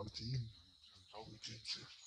team. Hope we can